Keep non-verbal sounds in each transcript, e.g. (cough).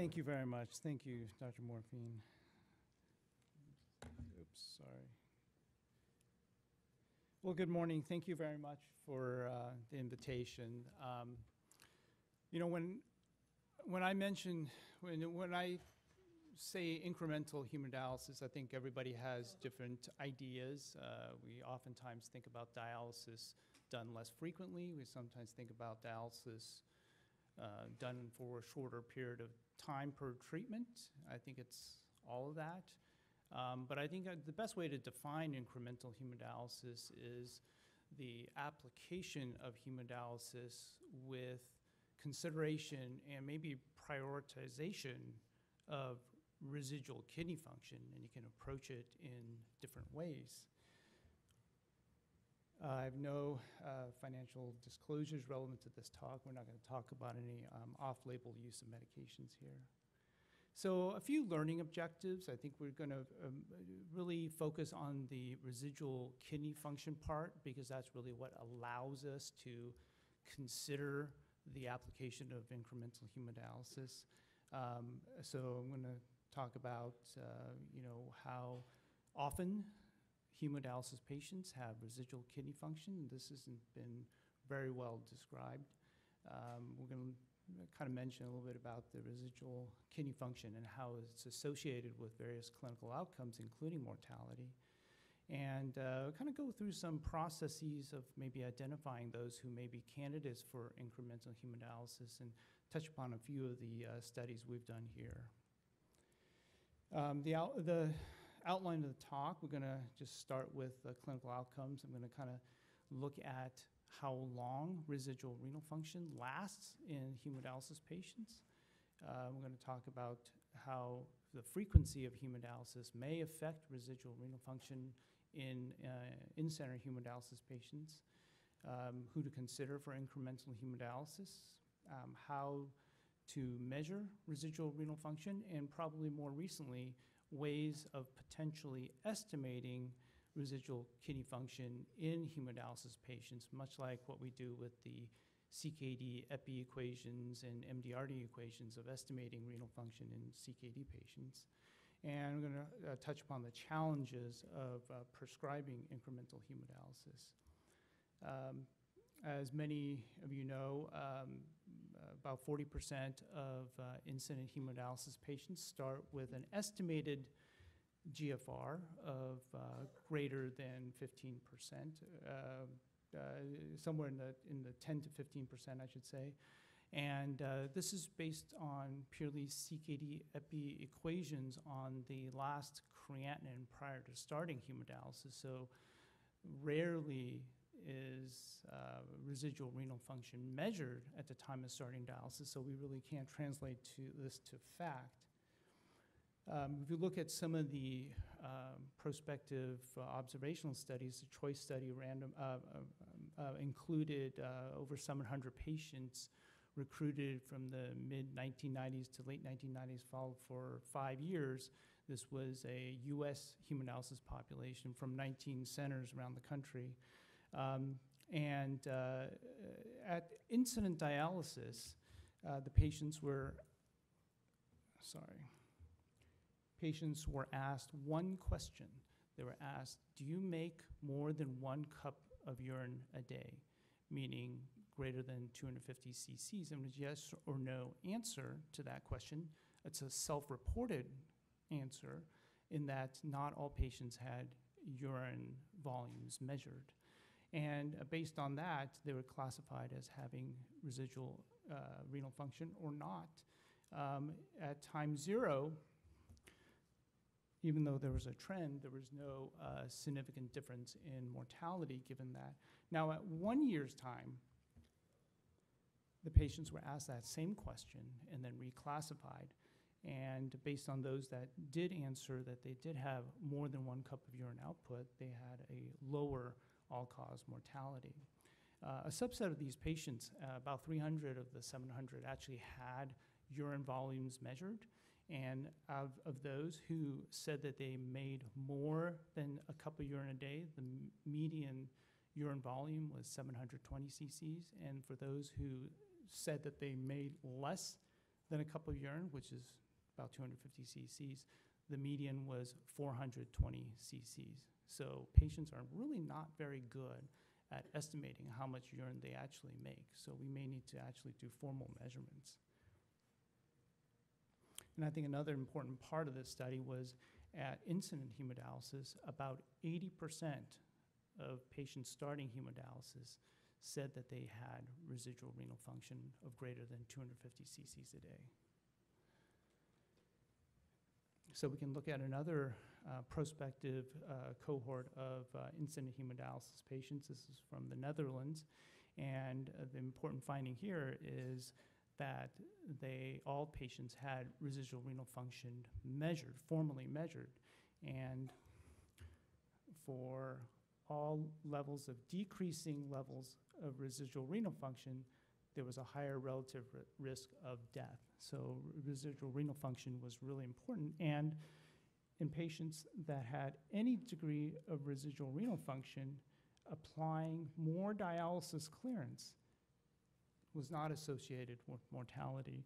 Thank you very much. Thank you, Dr. Morphine. Oops, sorry. Well, good morning. Thank you very much for uh, the invitation. Um, you know, when when I mention when when I say incremental hemodialysis, I think everybody has different ideas. Uh, we oftentimes think about dialysis done less frequently. We sometimes think about dialysis uh, done for a shorter period of time per treatment. I think it's all of that. Um, but I think uh, the best way to define incremental hemodialysis is the application of hemodialysis with consideration and maybe prioritization of residual kidney function, and you can approach it in different ways. Uh, I have no uh, financial disclosures relevant to this talk. We're not going to talk about any um, off-label use of medications here. So a few learning objectives. I think we're going to um, really focus on the residual kidney function part because that's really what allows us to consider the application of incremental hemodialysis. Um, so I'm going to talk about, uh, you know, how often hemodialysis patients have residual kidney function. This hasn't been very well described. Um, we're going to kind of mention a little bit about the residual kidney function and how it's associated with various clinical outcomes, including mortality. And uh, kind of go through some processes of maybe identifying those who may be candidates for incremental hemodialysis and touch upon a few of the uh, studies we've done here. Um, the, the outline of the talk, we're going to just start with the clinical outcomes. I'm going to kind of look at how long residual renal function lasts in hemodialysis patients. Uh, we're going to talk about how the frequency of hemodialysis may affect residual renal function in uh, in-center hemodialysis patients, um, who to consider for incremental hemodialysis, um, how to measure residual renal function, and probably more recently, ways of potentially estimating residual kidney function in hemodialysis patients, much like what we do with the CKD epi equations and MDRD equations of estimating renal function in CKD patients. And I'm going to uh, touch upon the challenges of uh, prescribing incremental hemodialysis. Um, as many of you know, um, about 40% of uh, incident hemodialysis patients start with an estimated GFR of uh, greater than 15%, uh, uh, somewhere in the, in the 10 to 15%, I should say. And uh, this is based on purely CKD epi equations on the last creatinine prior to starting hemodialysis. So rarely is uh, residual renal function measured at the time of starting dialysis, so we really can't translate to this to fact. Um, if you look at some of the um, prospective uh, observational studies, the CHOICE study random, uh, um, uh included uh, over 700 patients recruited from the mid 1990s to late 1990s, followed for five years. This was a U.S. hemodialysis population from 19 centers around the country. Um, and uh, at incident dialysis, uh, the patients were, sorry, patients were asked one question. They were asked, do you make more than one cup of urine a day? Meaning greater than 250 cc's? And a yes or no answer to that question. It's a self-reported answer in that not all patients had urine volumes measured. And uh, based on that, they were classified as having residual uh, renal function or not. Um, at time zero, even though there was a trend, there was no uh, significant difference in mortality given that. Now, at one year's time, the patients were asked that same question and then reclassified. And based on those that did answer that they did have more than one cup of urine output, they had a lower all-cause mortality. Uh, a subset of these patients, uh, about 300 of the 700, actually had urine volumes measured. And of, of those who said that they made more than a cup of urine a day, the median urine volume was 720 cc's. And for those who said that they made less than a cup of urine, which is about 250 cc's. The median was 420 cc's. So patients are really not very good at estimating how much urine they actually make. So we may need to actually do formal measurements. And I think another important part of this study was at incident hemodialysis, about 80% of patients starting hemodialysis said that they had residual renal function of greater than 250 cc's a day. So we can look at another uh, prospective uh, cohort of uh, incident hemodialysis patients. This is from the Netherlands. And uh, the important finding here is that they, all patients had residual renal function measured, formally measured. And for all levels of decreasing levels of residual renal function, there was a higher relative ri- risk of death. So residual renal function was really important. And in patients that had any degree of residual renal function, applying more dialysis clearance was not associated with mortality.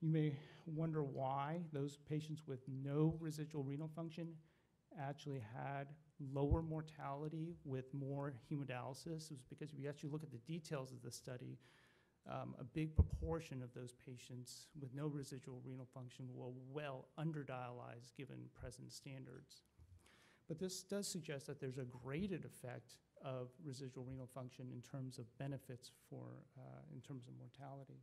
You may wonder why those patients with no residual renal function actually had lower mortality with more hemodialysis. Was because if you actually look at the details of the study, um, a big proportion of those patients with no residual renal function were well underdialyzed given present standards. But this does suggest that there's a graded effect of residual renal function in terms of benefits for, uh, in terms of mortality.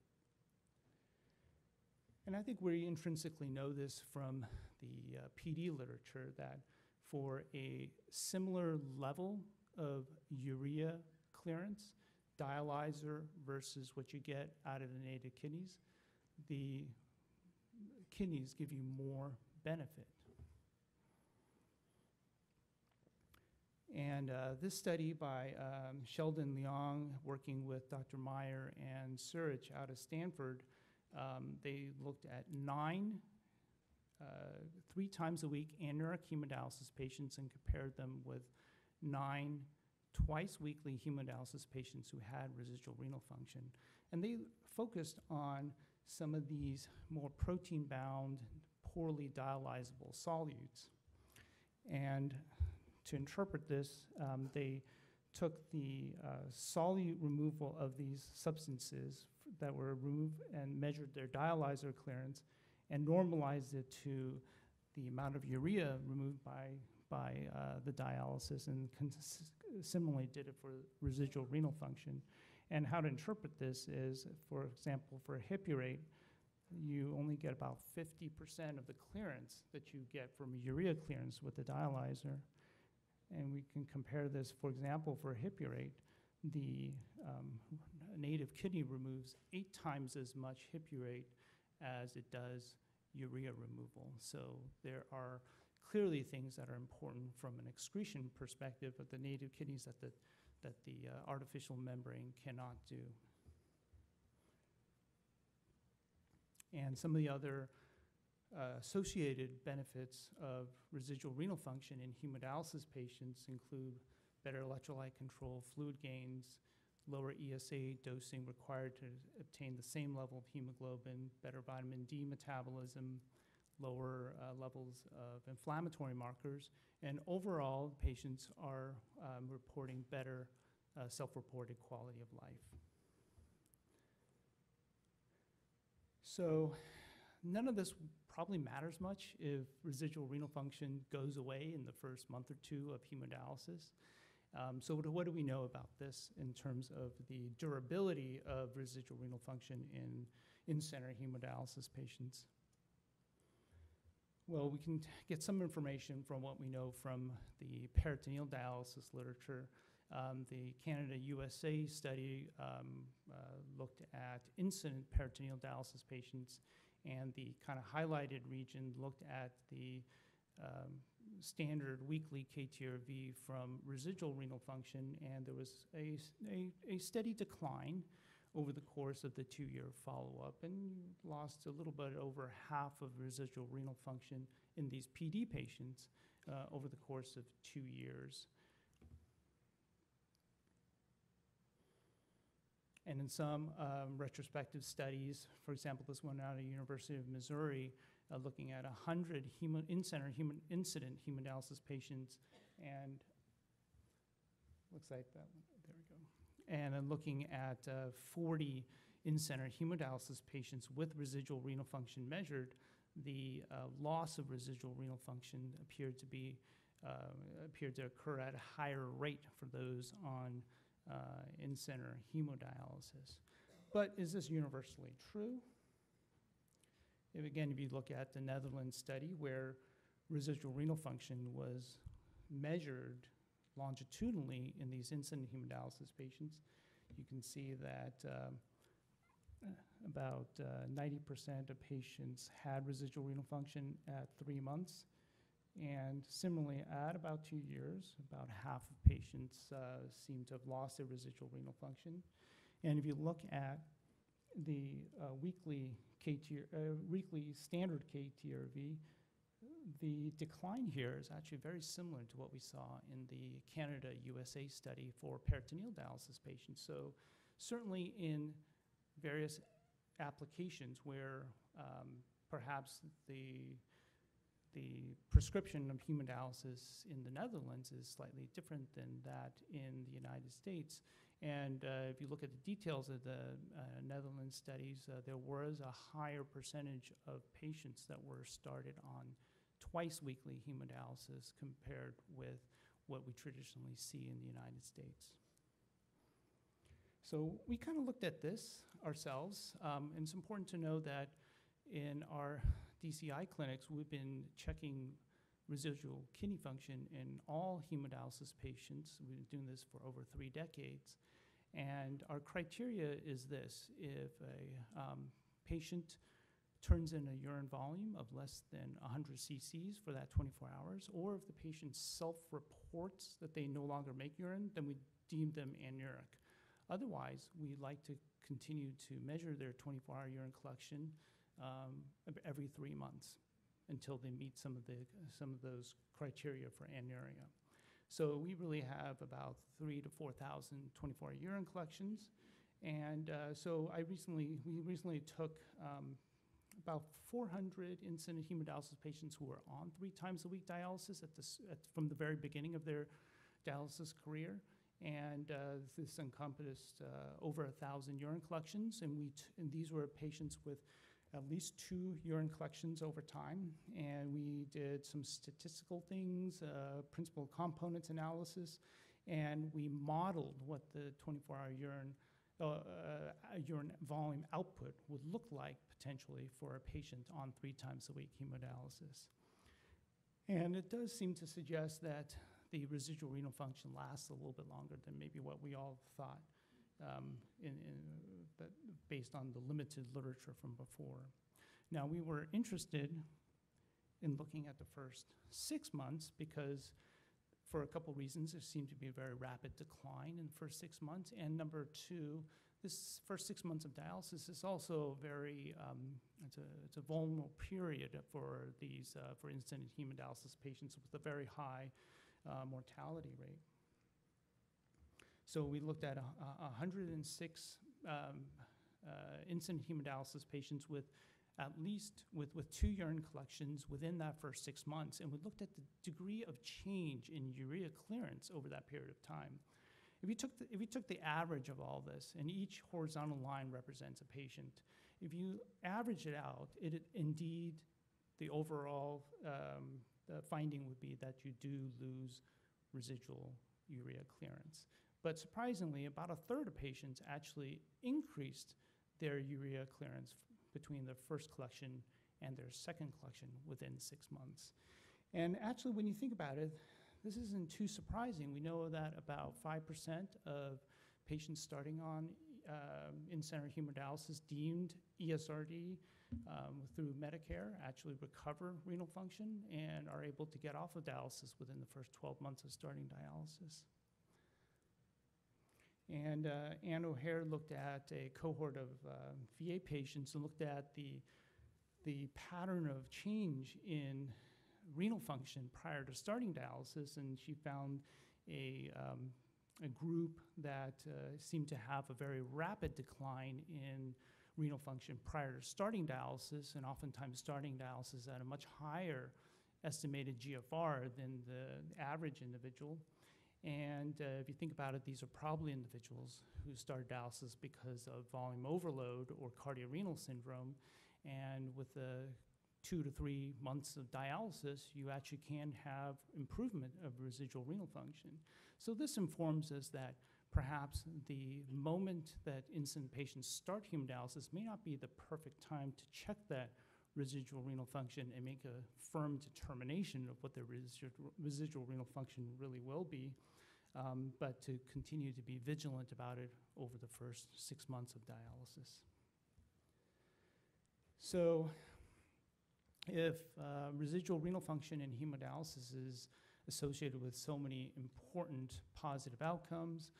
And I think we intrinsically know this from the uh, PD literature that for a similar level of urea clearance, dialyzer versus what you get out of the native kidneys, the kidneys give you more benefit. And uh, this study by um, Sheldon Leong, working with Dr. Meyer and Sirich out of Stanford, um, they looked at nine uh, three times a week anuric hemodialysis patients and compared them with nine twice weekly hemodialysis patients who had residual renal function. And they focused on some of these more protein bound, poorly dialyzable solutes. And to interpret this, um, they took the uh, solute removal of these substances that were removed and measured their dialyzer clearance and normalized it to the amount of urea removed by, by uh, the dialysis and similarly did it for residual renal function. And how to interpret this is, for example, for hippurate, you only get about 50% of the clearance that you get from urea clearance with the dialyzer. And we can compare this, for example, for hippurate, the um, native kidney removes eight times as much hippurate as it does urea removal. So there are clearly things that are important from an excretion perspective of the native kidneys that the, that the uh, artificial membrane cannot do. And some of the other uh, associated benefits of residual renal function in hemodialysis patients include better electrolyte control, fluid gains, lower ESA dosing required to obtain the same level of hemoglobin, better vitamin D metabolism, lower uh, levels of inflammatory markers, and overall, patients are um, reporting better uh, self-reported quality of life. So none of this probably matters much if residual renal function goes away in the first month or two of hemodialysis. Um, so what do, what do we know about this in terms of the durability of residual renal function in in-center hemodialysis patients? Well, we can get some information from what we know from the peritoneal dialysis literature. Um, the Canada USA study um, uh, looked at incident peritoneal dialysis patients, and the kind of highlighted region looked at the um, standard weekly Kt/V from residual renal function, and there was a a steady decline over the course of the two-year follow-up, and you lost a little bit over half of residual renal function in these PD patients uh, over the course of two years. And in some um, retrospective studies, for example, this one out of University of Missouri, uh, looking at 100 hemo, in-center human, incident hemodialysis patients, and looks like that one, there we go. And then looking at uh, 40 in-center hemodialysis patients with residual renal function measured, the uh, loss of residual renal function appeared to be uh, appeared to occur at a higher rate for those on uh, in-center hemodialysis. But is this universally true? Again, if you look at the Netherlands study where residual renal function was measured longitudinally in these incident hemodialysis patients, you can see that um, about 90% of patients had residual renal function at three months. And similarly, at about two years, about half of patients uh, seem to have lost their residual renal function. And if you look at the uh, weekly KTR, uh, weekly standard Kt/V, the decline here is actually very similar to what we saw in the Canada USA study for peritoneal dialysis patients. So certainly in various applications where um, perhaps the the prescription of hemodialysis in the Netherlands is slightly different than that in the United States. And uh, if you look at the details of the uh, Netherlands studies, uh, there was a higher percentage of patients that were started on twice weekly hemodialysis compared with what we traditionally see in the United States. So we kind of looked at this ourselves, um, and it's important to know that in our DCI clinics, we've been checking residual kidney function in all hemodialysis patients. We've been doing this for over three decades. And our criteria is this if a um, patient turns in a urine volume of less than 100 cc's for that 24 hours, or if the patient self reports that they no longer make urine, then we deem them anuric. Otherwise, we like to continue to measure their 24 hour urine collection um, every three months until they meet some of, the, some of those criteria for anuria. So we really have about three to 4,000 24 hour urine collections. And uh, so I recently, we recently took um, about 400 incident hemodialysis patients who were on three times a week dialysis at this, at, from the very beginning of their dialysis career. And uh, this encompassed uh, over a thousand urine collections, and, we and these were patients with at least two urine collections over time. And we did some statistical things, uh, principal components analysis, and we modeled what the 24-hour urine uh, uh, urine volume output would look like potentially for a patient on three times a week hemodialysis. And it does seem to suggest that the residual renal function lasts a little bit longer than maybe what we all thought um, in, in, based on the limited literature from before. Now, we were interested in looking at the first six months because for a couple reasons, there seemed to be a very rapid decline in the first six months. And number two, this first six months of dialysis is also very, um, it's, a, it's a vulnerable period for these, uh, for instance, hemodialysis patients with a very high uh, mortality rate. So we looked at a, a 106 um, uh, incident hemodialysis patients with at least with, with two urine collections within that first six months, and we looked at the degree of change in urea clearance over that period of time. If you took the, if you took the average of all this, and each horizontal line represents a patient, if you average it out, it, it indeed the overall um, the finding would be that you do lose residual urea clearance. But surprisingly, about a third of patients actually increased their urea clearance between their first collection and their second collection within six months. And actually, when you think about it, this isn't too surprising. We know that about 5% of patients starting on um, in-center hemodialysis deemed ESRD um, through Medicare actually recover renal function and are able to get off of dialysis within the first 12 months of starting dialysis. And uh, Ann O'Hare looked at a cohort of uh, VA patients and looked at the, the pattern of change in renal function prior to starting dialysis, and she found a, um, a group that uh, seemed to have a very rapid decline in renal function prior to starting dialysis, and oftentimes starting dialysis at a much higher estimated GFR than the average individual. And uh, if you think about it, these are probably individuals who start dialysis because of volume overload or cardiorenal syndrome. And with the two to three months of dialysis, you actually can have improvement of residual renal function. So this informs us that perhaps the moment that insulin patients start hemodialysis may not be the perfect time to check that residual renal function and make a firm determination of what their residual, residual renal function really will be, um, but to continue to be vigilant about it over the first six months of dialysis. So if uh, residual renal function in hemodialysis is associated with so many important positive outcomes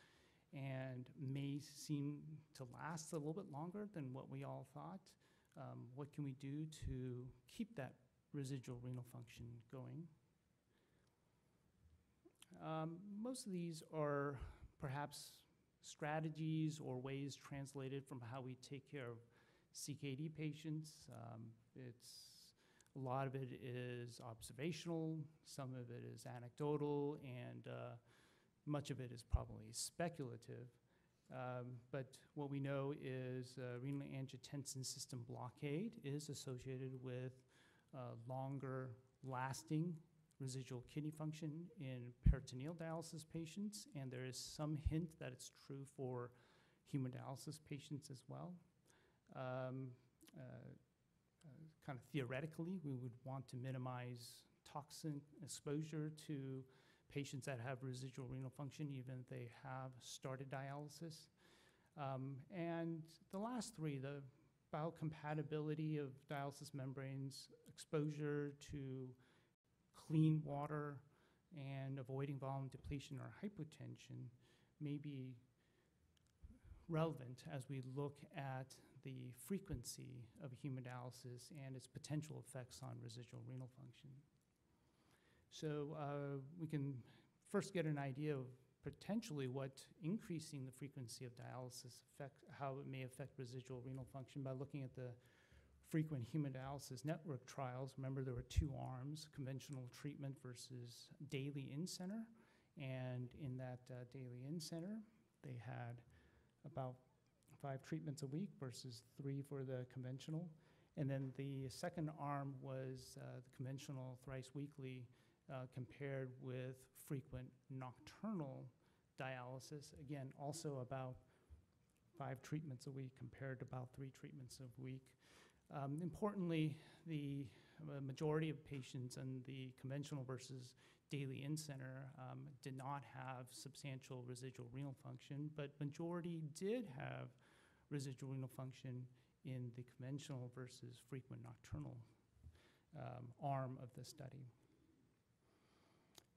and may seem to last a little bit longer than what we all thought, um, what can we do to keep that residual renal function going? Um, most of these are perhaps strategies or ways translated from how we take care of CKD patients. Um, it's a lot of it is observational, some of it is anecdotal, and uh, much of it is probably speculative. Um, but what we know is uh, renin angiotensin system blockade is associated with uh, longer lasting residual kidney function in peritoneal dialysis patients, and there is some hint that it's true for hemodialysis patients as well. Um, uh, uh, kind of theoretically, we would want to minimize toxin exposure to patients that have residual renal function, even if they have started dialysis. Um, and the last three, the biocompatibility of dialysis membranes, exposure to clean water, and avoiding volume depletion or hypotension may be relevant as we look at the frequency of hemodialysis and its potential effects on residual renal function. So uh, we can first get an idea of potentially what increasing the frequency of dialysis affect, how it may affect residual renal function by looking at the frequent hemodialysis network trials. Remember, there were two arms, conventional treatment versus daily in-center. And in that uh, daily in-center, they had about five treatments a week versus three for the conventional. And then the second arm was uh, the conventional thrice weekly uh, compared with frequent nocturnal dialysis. Again, also about five treatments a week compared to about three treatments a week. Um, importantly, the uh, majority of patients in the conventional versus daily in-center um, did not have substantial residual renal function, but majority did have residual renal function in the conventional versus frequent nocturnal um, arm of the study.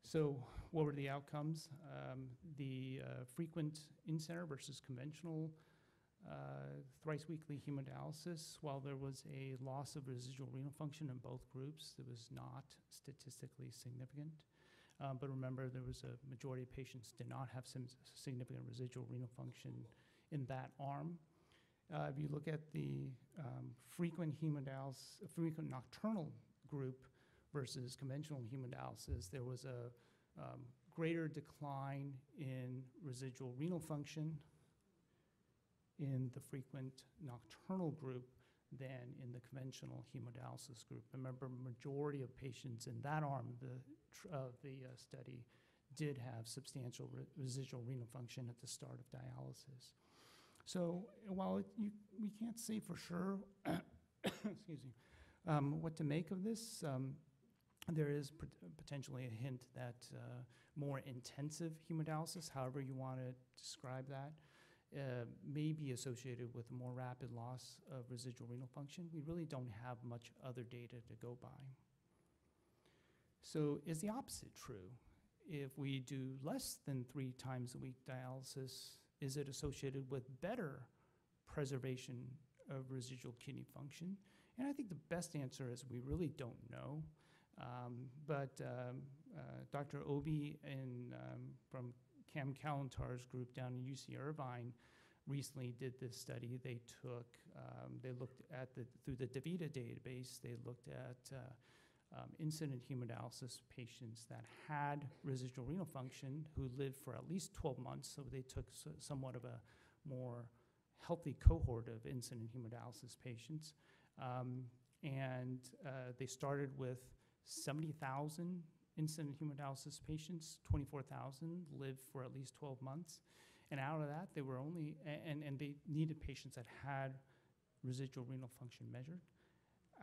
So what were the outcomes? Um, the uh, frequent in-center versus conventional uh, thrice weekly hemodialysis, while there was a loss of residual renal function in both groups, it was not statistically significant. Um, but remember, there was a majority of patients did not have some significant residual renal function in that arm. Uh, if you look at the um, frequent hemodialysis, frequent nocturnal group versus conventional hemodialysis, there was a um, greater decline in residual renal function in the frequent nocturnal group than in the conventional hemodialysis group. Remember, majority of patients in that arm of the, uh, the uh, study did have substantial re residual renal function at the start of dialysis. So while it, you, we can't say for sure, (coughs) excuse me, um, what to make of this, um, there is pot potentially a hint that uh, more intensive hemodialysis, however you want to describe that, uh, may be associated with more rapid loss of residual renal function. We really don't have much other data to go by. So is the opposite true? If we do less than three times a week dialysis, is it associated with better preservation of residual kidney function? And I think the best answer is we really don't know. Um, but um, uh, Dr. Obi in, um, from Kam Kalantar's group down in UC Irvine recently did this study. They took, um, they looked at the, through the DaVita database, they looked at uh, um, incident hemodialysis patients that had residual renal function who lived for at least 12 months. So they took so, somewhat of a more healthy cohort of incident hemodialysis patients. Um, and uh, they started with 70,000 incident hemodialysis patients, 24,000 lived for at least 12 months. And out of that, they were only, and, and they needed patients that had residual renal function measured.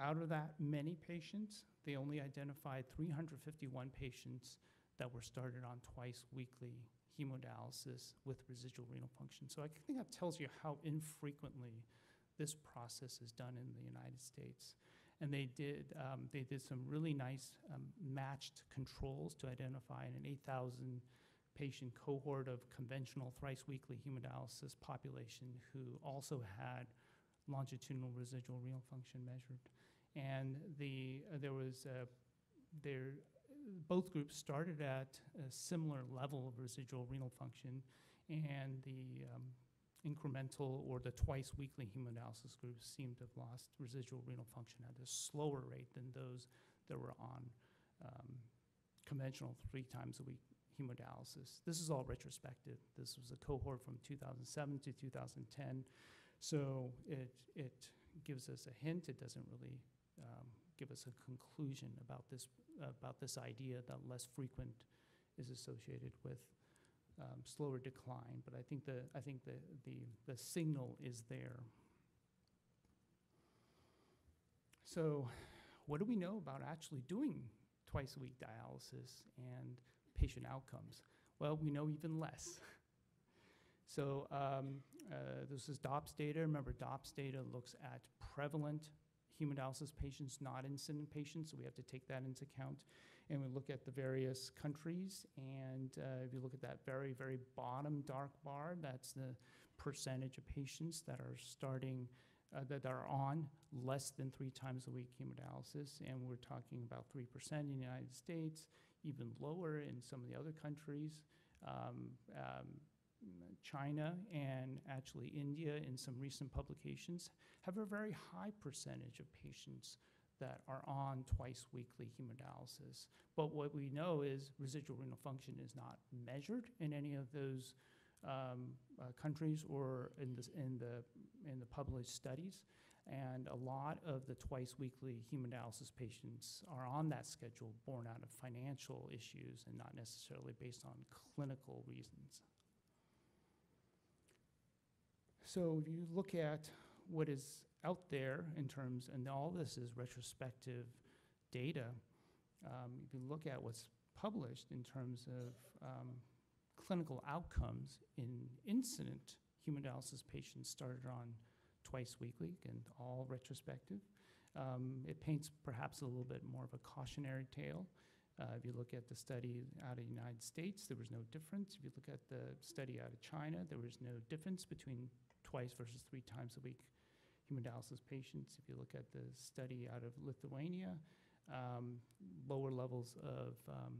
Out of that many patients, they only identified 351 patients that were started on twice weekly hemodialysis with residual renal function. So I think that tells you how infrequently this process is done in the United States. And they did, um, they did some really nice um, matched controls to identify in an 8,000 patient cohort of conventional thrice weekly hemodialysis population who also had longitudinal residual renal function measured. And the, uh, there was, uh, there, both groups started at a similar level of residual renal function, and the um, incremental or the twice weekly hemodialysis groups seem to have lost residual renal function at a slower rate than those that were on um, conventional three times a week hemodialysis. This is all retrospective. This was a cohort from 2007 to 2010. So it, it gives us a hint. It doesn't really um, give us a conclusion about this, about this idea that less frequent is associated with um, slower decline, but I think the I think the, the the signal is there. So, what do we know about actually doing twice a week dialysis and patient outcomes? Well, we know even less. (laughs) so um, uh, this is DOPPS data. Remember, DOPPS data looks at prevalent hemodialysis patients, not incident patients, so we have to take that into account and we look at the various countries. And uh, if you look at that very, very bottom dark bar, that's the percentage of patients that are starting, uh, that are on less than three times a week hemodialysis. And we're talking about 3% in the United States, even lower in some of the other countries. Um, um, China and actually India, in some recent publications, have a very high percentage of patients that are on twice weekly hemodialysis. But what we know is residual renal function is not measured in any of those um, uh, countries or in, this, in, the, in the published studies. And a lot of the twice weekly hemodialysis patients are on that schedule born out of financial issues and not necessarily based on clinical reasons. So if you look at what is out there in terms, and all this is retrospective data. Um, if you look at what's published in terms of um, clinical outcomes in incident hemodialysis patients started on twice weekly, and all retrospective, um, it paints perhaps a little bit more of a cautionary tale. Uh, if you look at the study out of the United States, there was no difference. If you look at the study out of China, there was no difference between twice versus three times a week hemodialysis patients. If you look at the study out of Lithuania, um, lower levels of um,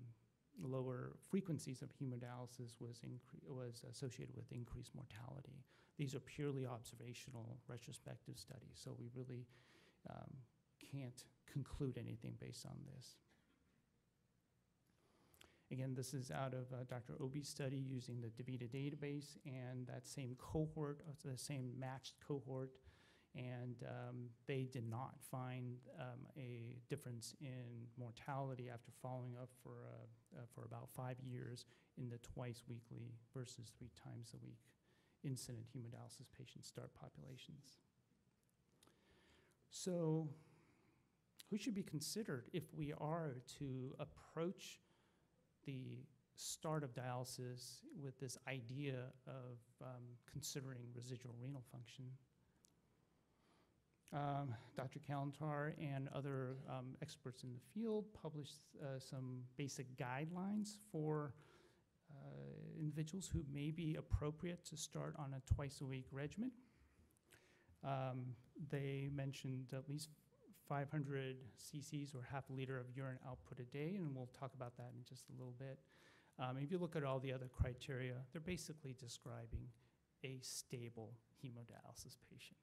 lower frequencies of hemodialysis was, was associated with increased mortality. These are purely observational retrospective studies, so we really um, can't conclude anything based on this. Again, this is out of uh, Dr. Obi's study using the DaVita database and that same cohort, uh, the same matched cohort and um, they did not find um, a difference in mortality after following up for, uh, uh, for about five years in the twice weekly versus three times a week incident hemodialysis patient start populations. So who should be considered if we are to approach the start of dialysis with this idea of um, considering residual renal function? Um, Dr. Kalantar and other um, experts in the field published uh, some basic guidelines for uh, individuals who may be appropriate to start on a twice a week regimen. Um, they mentioned at least 500 cc's or half a liter of urine output a day, and we'll talk about that in just a little bit. Um, if you look at all the other criteria, they're basically describing a stable hemodialysis patient.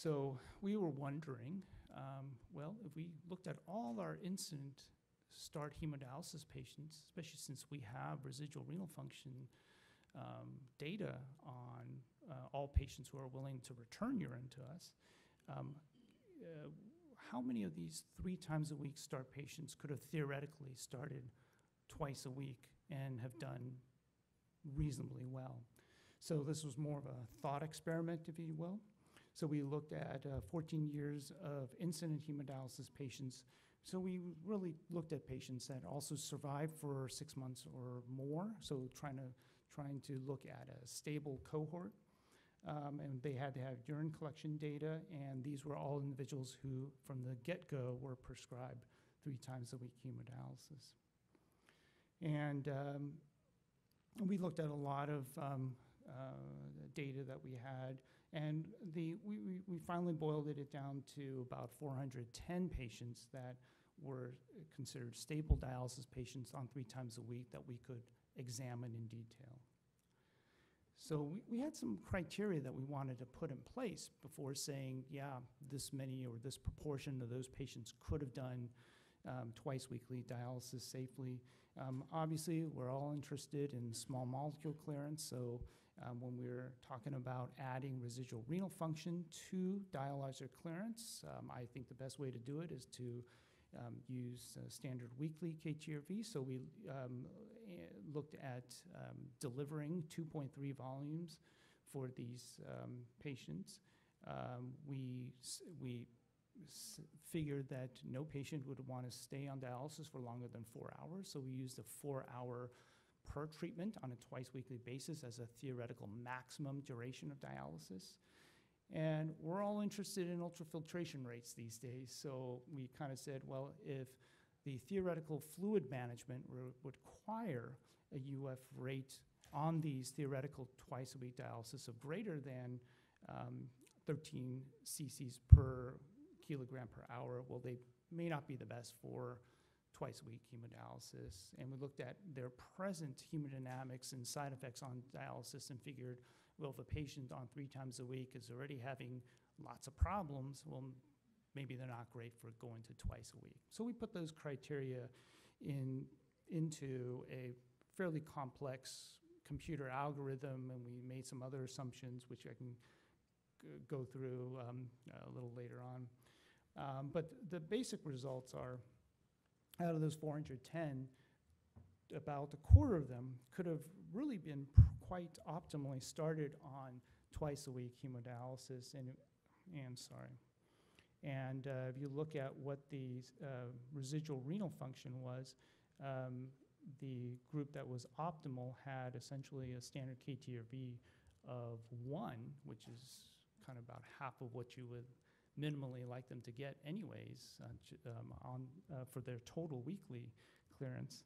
So we were wondering, um, well, if we looked at all our incident start hemodialysis patients, especially since we have residual renal function um, data on uh, all patients who are willing to return urine to us, um, uh, how many of these three times a week start patients could have theoretically started twice a week and have done reasonably well? So this was more of a thought experiment, if you will. So we looked at uh, 14 years of incident hemodialysis patients. So we really looked at patients that also survived for six months or more. So trying to trying to look at a stable cohort. Um, and they had to have urine collection data, and these were all individuals who, from the get-go, were prescribed three times a week hemodialysis. And um, we looked at a lot of um, uh, data that we had, and the, we, we, finally boiled it down to about 410 patients that were considered stable dialysis patients on three times a week that we could examine in detail. So we, we had some criteria that we wanted to put in place before saying, yeah, this many or this proportion of those patients could have done um, twice weekly dialysis safely. Um, obviously, we're all interested in small molecule clearance, so um, when we're talking about adding residual renal function to dialyzer clearance, um, I think the best way to do it is to um, use uh, standard weekly Kt/V. So we um, looked at um, delivering 2.3 volumes for these um, patients. We we figured that no patient would want to stay on dialysis for longer than four hours. So we used a four-hour per treatment on a twice weekly basis as a theoretical maximum duration of dialysis. And we're all interested in ultrafiltration rates these days. So we kind of said, well, if the theoretical fluid management would require a UF rate on these theoretical twice a week dialysis of greater than um, 13 cc's per kilogram per hour, well, they may not be the best for twice a week hemodialysis. And we looked at their present hemodynamics and side effects on dialysis and figured well, if a patient on three times a week is already having lots of problems, well, maybe they're not great for going to twice a week. So we put those criteria in into a fairly complex computer algorithm, and we made some other assumptions, which I can go through um, a little later on. Um, but the basic results are, out of those 410, about a quarter of them could have really been quite optimally started on twice a week hemodialysis and, and sorry. And uh, if you look at what the uh, residual renal function was, um, the group that was optimal had essentially a standard Kt/V of one, which is kind of about half of what you would minimally like them to get anyways uh, um, on, uh, for their total weekly clearance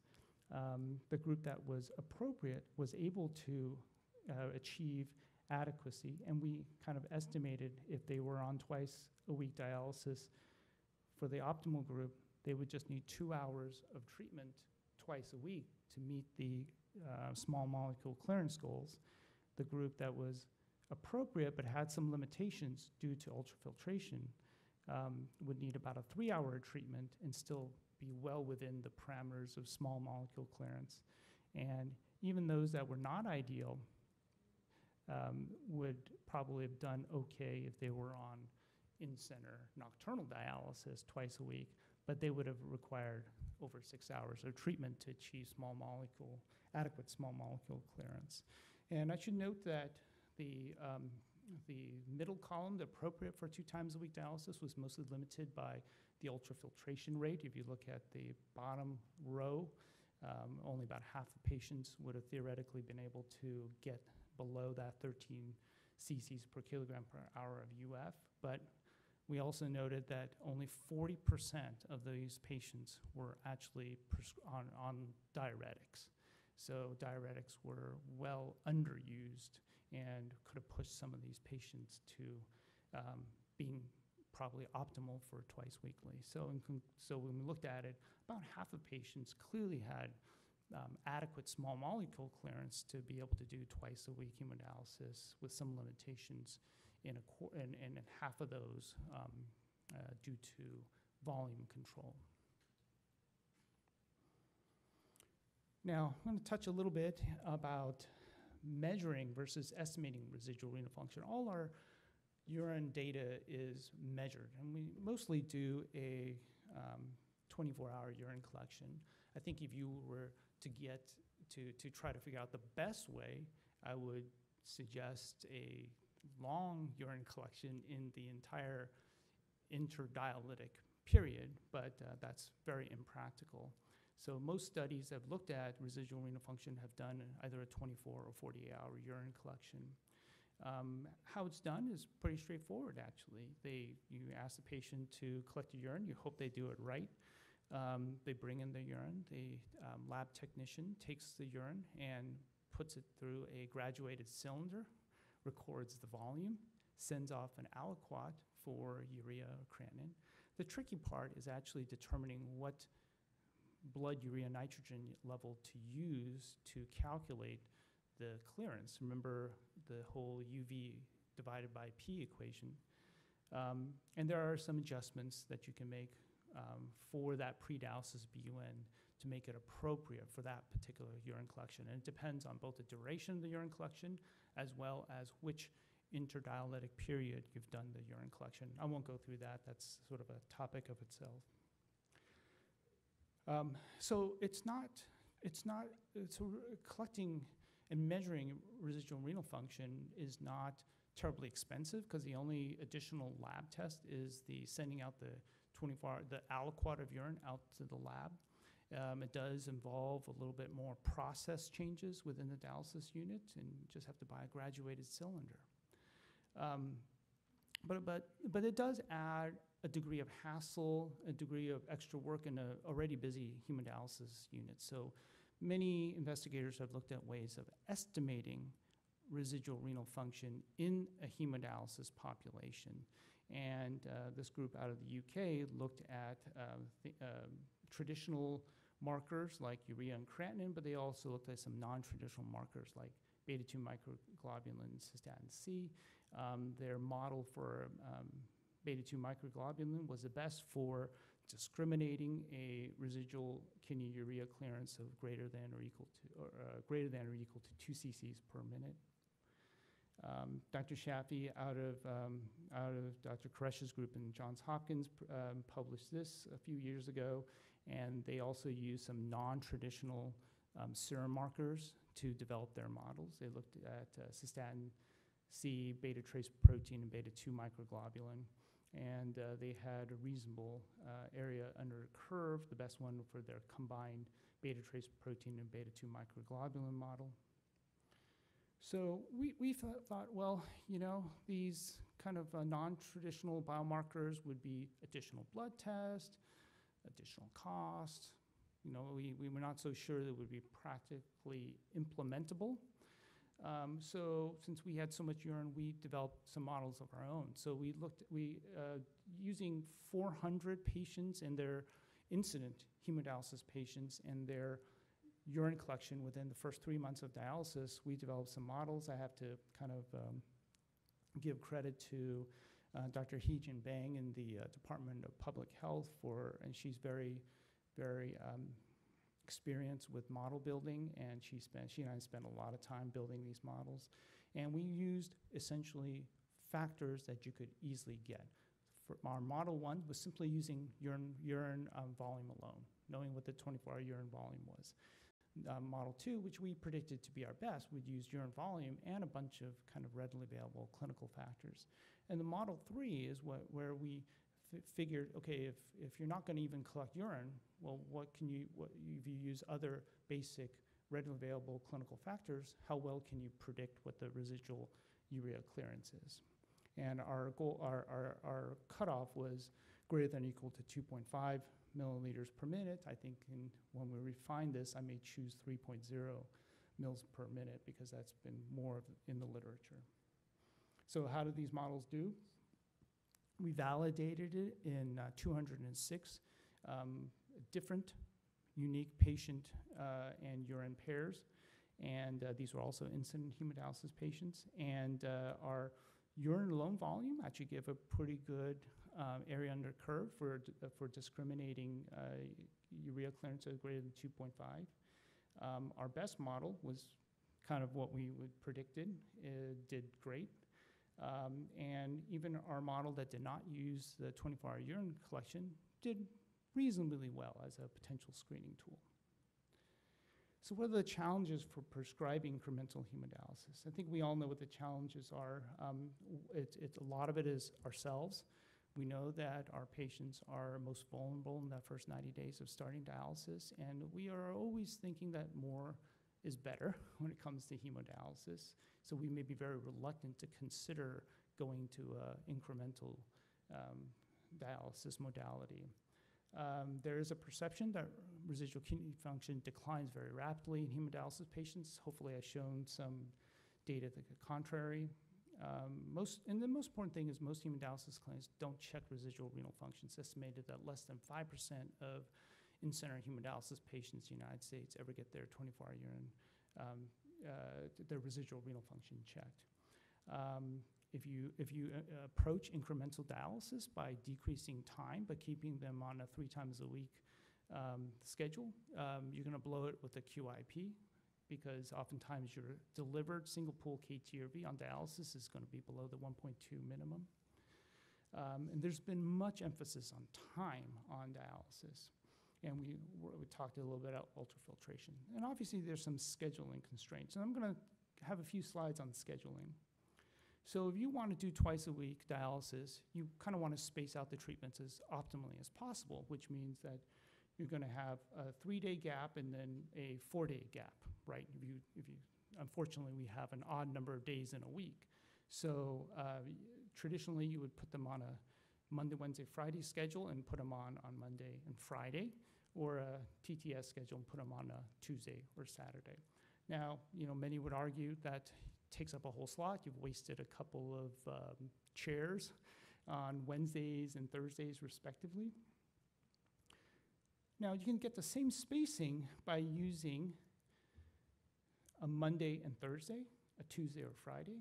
um, the group that was appropriate was able to uh, achieve adequacy, and we kind of estimated if they were on twice a week dialysis for the optimal group, they would just need two hours of treatment twice a week to meet the uh, small molecule clearance goals. The group that was appropriate but had some limitations due to ultrafiltration um, would need about a three hour treatment and still be well within the parameters of small molecule clearance. And even those that were not ideal um, would probably have done okay if they were on in-center nocturnal dialysis twice a week, but they would have required over six hours of treatment to achieve small molecule, adequate small molecule clearance. And I should note that the, um, the middle column, the appropriate for two times a week dialysis, was mostly limited by the ultrafiltration rate. If you look at the bottom row, um, only about half the patients would have theoretically been able to get below that 13 cc's per kilogram per hour of UF. But we also noted that only 40% of these patients were actually on, on diuretics. So diuretics were well underused and could have pushed some of these patients to um, being probably optimal for twice weekly. So, so when we looked at it, about half of patients clearly had um, adequate small molecule clearance to be able to do twice a week hemodialysis with some limitations in, a qu- in, in half of those um, uh, due to volume control. Now, I'm going to touch a little bit about measuring versus estimating residual renal function. All our urine data is measured, and we mostly do a 24-hour urine collection. I think if you were to get to, to try to figure out the best way, I would suggest a long urine collection in the entire interdialytic period, but uh, that's very impractical. So most studies have looked at residual renal function have done either a 24 or 48 hour urine collection. Um, how it's done is pretty straightforward, actually. They, you ask the patient to collect the urine, you hope they do it right. Um, they bring in the urine, the um, lab technician takes the urine and puts it through a graduated cylinder, records the volume, sends off an aliquot for urea or creatinine. The tricky part is actually determining what blood urea nitrogen level to use to calculate the clearance. Remember the whole UV divided by P equation. Um, and there are some adjustments that you can make um, for that pre-dialysis BUN to make it appropriate for that particular urine collection. And it depends on both the duration of the urine collection as well as which interdialytic period you've done the urine collection. I won't go through that. That's sort of a topic of itself. Um, so it's not, it's not, it's collecting and measuring residual renal function is not terribly expensive because the only additional lab test is the sending out the 24 hour, the aliquot of urine out to the lab. Um, it does involve a little bit more process changes within the dialysis unit, and just have to buy a graduated cylinder. Um, but, but, but it does add a degree of hassle, a degree of extra work in an already busy hemodialysis unit. So many investigators have looked at ways of estimating residual renal function in a hemodialysis population. And uh, this group out of the UK looked at uh, uh, traditional markers like urea and creatinine, but they also looked at some non-traditional markers like beta 2 microglobulin, and cystatin C. Um, their model for um, beta 2 microglobulin was the best for discriminating a residual kidney urea clearance of greater than or equal to, or uh, greater than or equal to 2 cc's per minute. Um, Dr. Shafi out of, um, out of Dr. Coresh's group in Johns Hopkins um, published this a few years ago, and they also used some non-traditional um, serum markers to develop their models. They looked at uh, cystatin C, beta trace protein, and beta 2 microglobulin and uh, they had a reasonable uh, area under a curve, the best one for their combined beta trace protein and beta 2 microglobulin model. So we, we th thought, well, you know, these kind of uh, non-traditional biomarkers would be additional blood test, additional cost. You know, we, we were not so sure that it would be practically implementable. Um, so since we had so much urine, we developed some models of our own. So we looked, we uh, using 400 patients and their incident hemodialysis patients and their urine collection within the first three months of dialysis, we developed some models. I have to kind of um, give credit to uh, Dr. Heejung Bang in the uh, Department of Public Health for, and she's very, very um, experience with model building, and she spent she and I spent a lot of time building these models, and we used essentially factors that you could easily get. For our model one was simply using urine, urine um, volume alone, knowing what the 24-hour urine volume was. Uh, model two, which we predicted to be our best, would use urine volume and a bunch of kind of readily available clinical factors. And the model three is what, where we figured, okay, if, if you're not going to even collect urine, well, what can you, what, if you use other basic readily available clinical factors, how well can you predict what the residual urea clearance is? And our goal, our, our, our cutoff was greater than equal to 2.5 milliliters per minute. I think in, when we refine this, I may choose 3.0 mils per minute because that's been more in the literature. So how do these models do? We validated it in uh, 206 um, different unique patient uh, and urine pairs. And uh, these were also incident hemodialysis patients. And uh, our urine alone volume actually gave a pretty good um, area under curve for, uh, for discriminating urea clearance of greater than 2.5. Um, our best model was kind of what we would predicted. It did great. Um, and even our model that did not use the 24-hour urine collection did reasonably well as a potential screening tool. So what are the challenges for prescribing incremental hemodialysis? I think we all know what the challenges are. Um, it's, it's, a lot of it is ourselves. We know that our patients are most vulnerable in that first 90 days of starting dialysis, and we are always thinking that more is better (laughs) when it comes to hemodialysis. So we may be very reluctant to consider going to an incremental um, dialysis modality. Um, there is a perception that residual kidney function declines very rapidly in hemodialysis patients. Hopefully, I've shown some data to the contrary. Um, most, and the most important thing is most hemodialysis clinics don't check residual renal function. It's estimated that less than 5% of in-center hemodialysis patients in the United States ever get their 24-hour urine, um, uh, their residual renal function checked. Um, if you, if you uh, approach incremental dialysis by decreasing time but keeping them on a three times a week um, schedule, um, you're going to blow it with a QIP because oftentimes your delivered single pool Kt/V on dialysis is going to be below the 1.2 minimum. Um, and there's been much emphasis on time on dialysis. And we, we talked a little bit about ultrafiltration. And obviously, there's some scheduling constraints. And I'm going to have a few slides on scheduling. So if you want to do twice a week dialysis, you kind of want to space out the treatments as optimally as possible, which means that you're going to have a three-day gap and then a four-day gap, right? If you, if you, unfortunately, we have an odd number of days in a week. So uh, traditionally, you would put them on a Monday, Wednesday, Friday schedule and put them on on Monday and Friday, or a TTS schedule and put them on a Tuesday or Saturday. Now, you know, many would argue that takes up a whole slot. You've wasted a couple of um, chairs on Wednesdays and Thursdays respectively. Now, you can get the same spacing by using a Monday and Thursday, a Tuesday or Friday,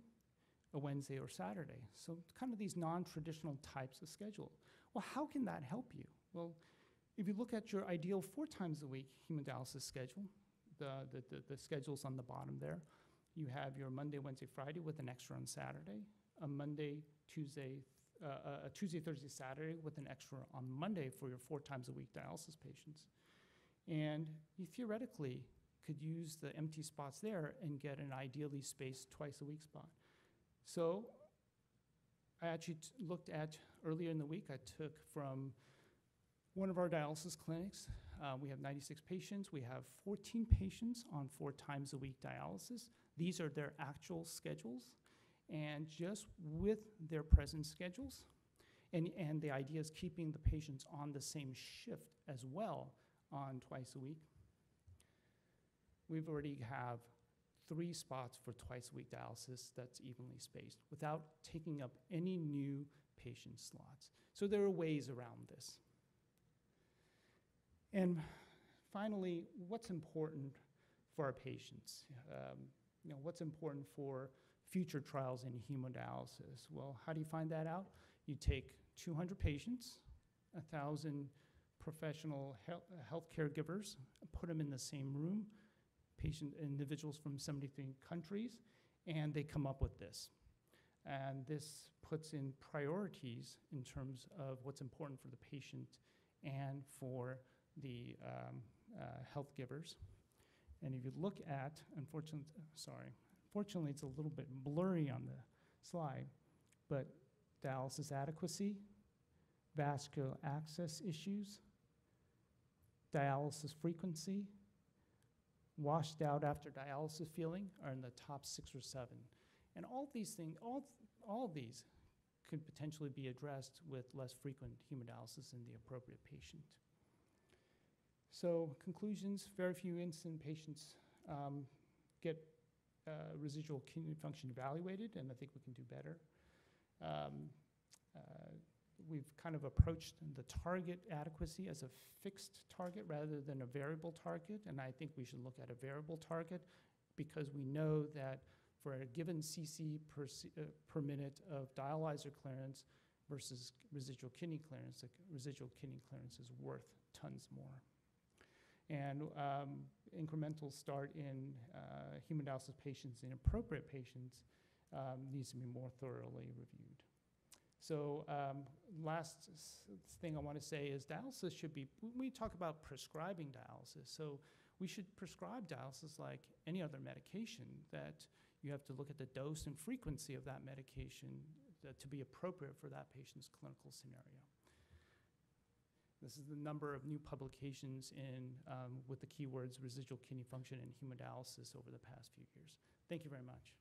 a Wednesday or Saturday. So kind of these non-traditional types of schedule. Well, how can that help you? Well, if you look at your ideal four times a week hemodialysis schedule, the, the, the, the schedules on the bottom there, you have your Monday, Wednesday, Friday with an extra on Saturday, a Monday, Tuesday, uh, a- a Tuesday, Thursday, Saturday with an extra on Monday for your four times a week dialysis patients. And you theoretically could use the empty spots there and get an ideally spaced twice a week spot. So I actually looked at, earlier in the week, I took from one of our dialysis clinics. Uh, we have 96 patients. We have 14 patients on four times a week dialysis. These are their actual schedules. And just with their present schedules, and, and the idea is keeping the patients on the same shift as well on twice a week. We've already have three spots for twice a week dialysis that's evenly spaced without taking up any new patient slots. So there are ways around this. And finally, what's important for our patients? Um, you know, what's important for future trials in hemodialysis? Well, how do you find that out? You take 200 patients, 1,000 professional health, health caregivers, put them in the same room, patient individuals from 73 countries, and they come up with this. And this puts in priorities in terms of what's important for the patient and for the um, uh, health givers. And if you look at, unfortunately, sorry, fortunately, it's a little bit blurry on the slide, but dialysis adequacy, vascular access issues, dialysis frequency, washed out after dialysis feeling are in the top six or seven. And all these things, all, all these could potentially be addressed with less frequent hemodialysis in the appropriate patient. So conclusions, very few incident patients um, get uh, residual kidney function evaluated, and I think we can do better. Um, uh, we've kind of approached the target adequacy as a fixed target rather than a variable target, and I think we should look at a variable target because we know that for a given cc per, uh, per minute of dialyzer clearance versus residual kidney clearance, the residual kidney clearance is worth tons more. And um, incremental start in uh, hemodialysis patients, in appropriate patients, um, needs to be more thoroughly reviewed. So um, last thing I want to say is dialysis should be, we talk about prescribing dialysis, so we should prescribe dialysis like any other medication that you have to look at the dose and frequency of that medication that to be appropriate for that patient's clinical scenario. This is the number of new publications in, um, with the keywords residual kidney function and hemodialysis over the past few years. Thank you very much.